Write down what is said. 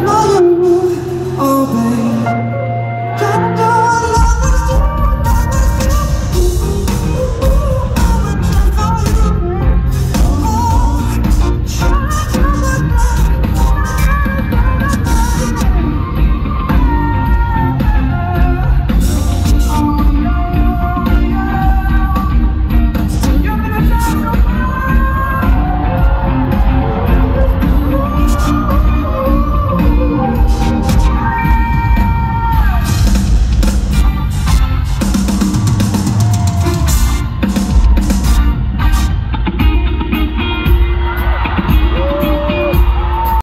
No.